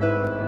Música